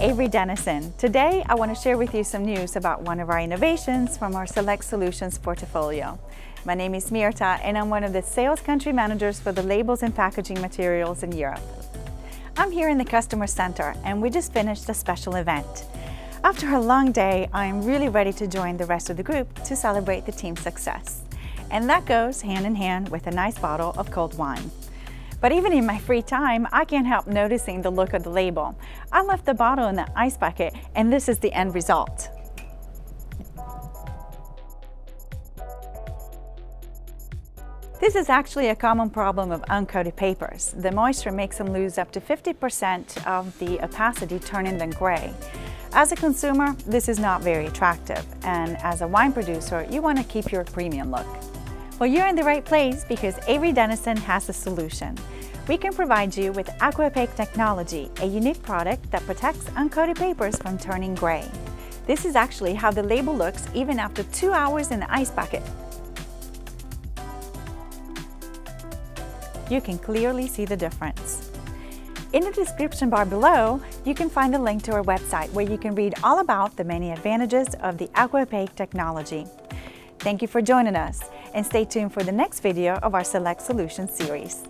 Avery Dennison. Today I want to share with you some news about one of our innovations from our Select Solutions portfolio. My name is Mirta and I'm one of the sales country managers for the labels and packaging materials in Europe. I'm here in the customer center and we just finished a special event. After a long day, I'm really ready to join the rest of the group to celebrate the team's success. And that goes hand in hand with a nice bottle of cold wine. But even in my free time, I can't help noticing the look of the label. I left the bottle in the ice bucket and this is the end result. This is actually a common problem of uncoated papers. The moisture makes them lose up to 50% of the opacity, turning them gray. As a consumer, this is not very attractive, and as a wine producer, you want to keep your premium look. Well, you're in the right place because Avery Dennison has a solution. We can provide you with AquaOpaque technology, a unique product that protects uncoated papers from turning gray. This is actually how the label looks even after two hours in the ice bucket. You can clearly see the difference. In the description bar below, you can find a link to our website where you can read all about the many advantages of the AquaOpaque technology. Thank you for joining us and stay tuned for the next video of our Select Solutions series.